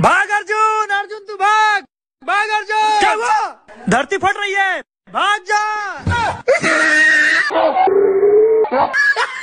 भाग अर्जुन अर्जुन तू भाग। भाग अर्जुन। क्या हुआ? धरती फट रही है। भाग जा।